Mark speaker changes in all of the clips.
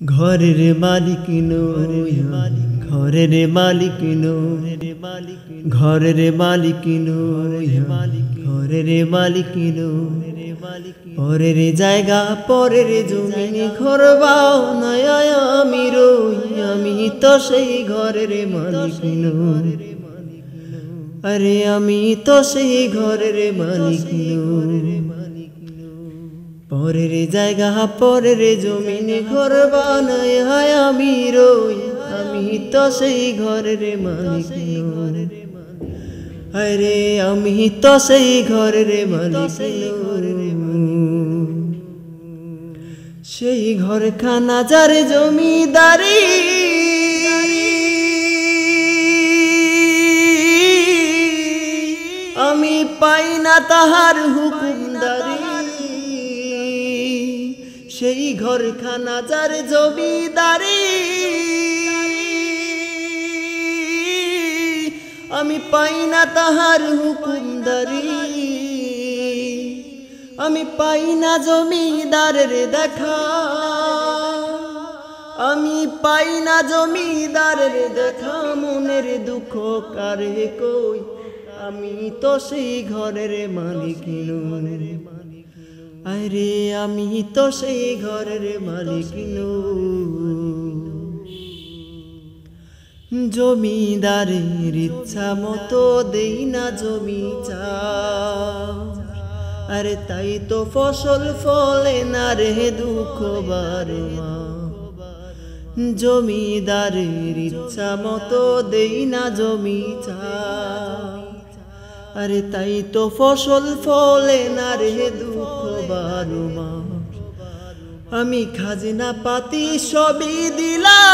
Speaker 1: ঘরের মালিক নই, ঘরের মালিক নই, ঘরের মালিক নই, ঘরের মালিক নই। পরের জায়গা, পরের জমি ঘর বাও নয়, আমি রই, আমি তো সেই ঘরের মালিক আরে আমি তো সেই ঘরের মালিক পরের জায়গা, পরের জমিনে ঘর বানায় হায় আমি রই, আমি তো সেই ঘরের মালিক। আরে আমি তো সেই ঘরের মালিক। সেই ঘর খানা যার জমিদারি, আমি পাই না তাহার হুকুমদারি সেই ঘর খানা যার জমিদারি। আমি পাই না তাহার হুকুমদারি। আমি পাই না জমিদারের দেখা। আমি পাই না জমিদারের দেখা, মনের দুঃখ কারে কই? আমি তো সেই ঘরের মালিক নই। আরে আমি তো সেই ঘরের মালিক। জমিদারের ইচ্ছা মতো দেই না জমি চাও আরে তাই তো ফসল ফলে না রে দুঃখ বারমা জমিদারের ইচ্ছা মতো দেই না জমি চাও আরে তাই তো ফসল ফলে না রে আমি খাজনা পাতি সবই দিলাম।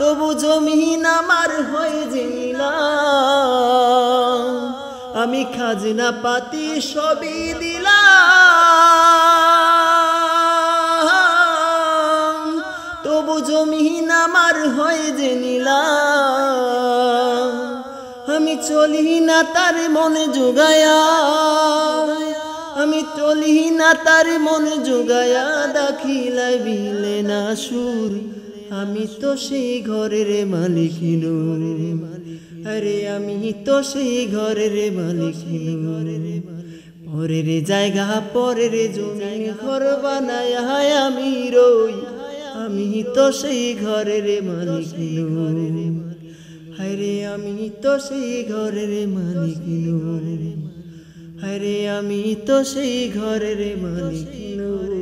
Speaker 1: তবু জমিন আমার হয়ে জিলাম আমি খাজনা পাতি সবই দিলাম। আমি চলি না তার মনে যোগায়া আমি চলি না তার মনে যোগায়া দাখিলাই বিলে না সুর আমি তো সেই ঘরের মালিক। আরে আমি তো সেই ঘরের মালিক। পরের জায়গা, পরের জমি, ঘর বানায় আমি রই আমি তো সেই ঘরের মালিক আমি তো সেই ঘরের মালিক নই। হরে আমি তো সেই ঘরের মালিক নই।